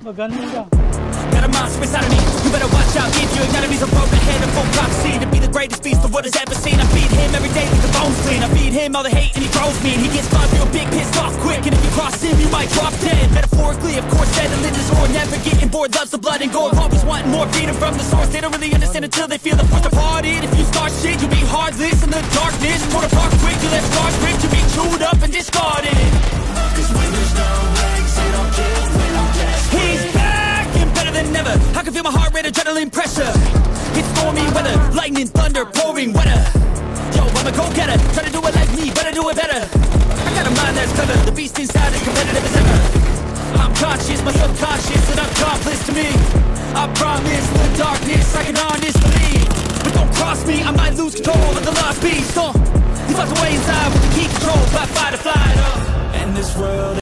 Maganda. Got a monster inside of me, you better watch out. If your enemies are road ahead, a full prophecy To be the greatest beast the world has ever seen. I feed him every day with the bones clean. I feed him all the hate and he grows me And he gets five real big, pissed off quick. And if you cross him, you might drop dead. Metaphorically, of course, that religious or Never getting bored, loves the blood and gore Always wanting more, freedom from the source. They don't really understand until they feel the force departed. If you start shit, you'll be heartless in the darkness. Torn apart can feel my heart rate, adrenaline pressure. It's stormy weather, lightning, thunder, pouring weather. Yo, I'm a go-getter, try to do it like me, better do it better. I got a mind that's clever, the beast inside is competitive as ever. I'm conscious, my subconscious, an accomplice to me. I promise the darkness, I can honestly. But don't cross me, I might lose control of the lost beast. Uh, he's locked away inside with the key control, by fight or flight. Uh. And this world